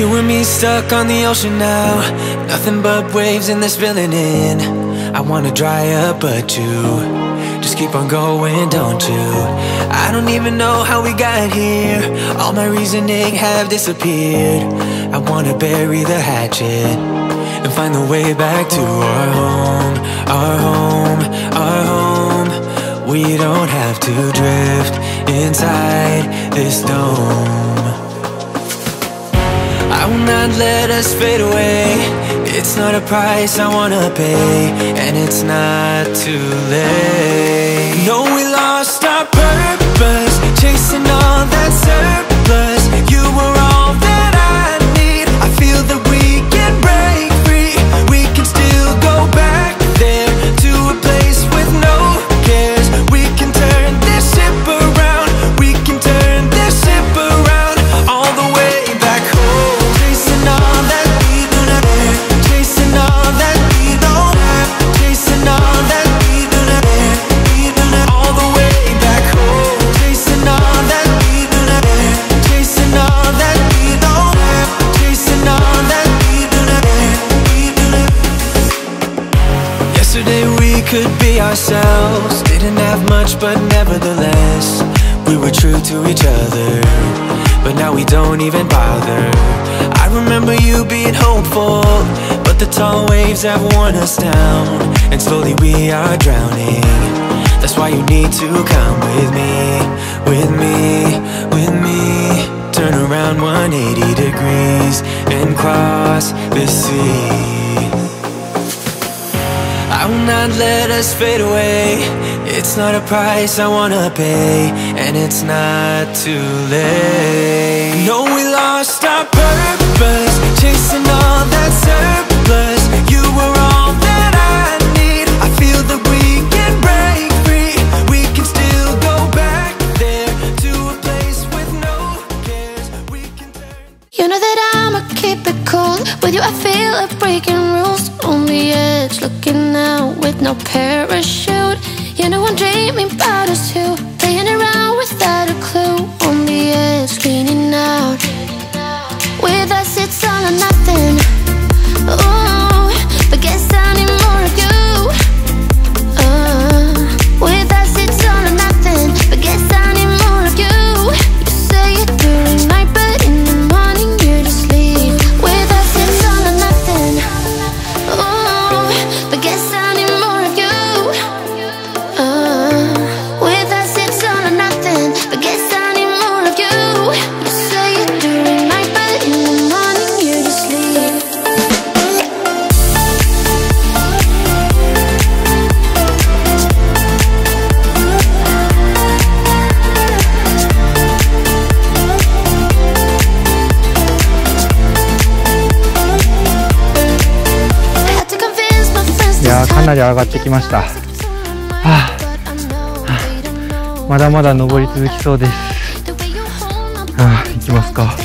You and me stuck on the ocean now. Nothing but waves and they're spilling in. I wanna dry up but you Just keep on going, don't you? I don't even know how we got here. All my reasoning have disappeared. I wanna bury the hatchet And find the way back to our home Our home, our home. We don't have to drift inside this dome not let us fade away. It's not a price I wanna pay And it's not too late. No, could be ourselves. Didn't have much but nevertheless We were true to each other. But now we don't even bother. I remember you being hopeful But the tall waves have worn us down And slowly we are drowning. That's why you need to come with me With me, with me. Turn around 180 degrees And cross the sea I will not let us fade away. It's not a price I wanna pay And it's not too late. No, we lost our purpose With you, I feel like breaking rules. On the edge, looking out with no parachute. You know I'm dreaming about us two, playing around なり上がってきました。はあ、まだまだ登り続きそうです。はあ、行きますか。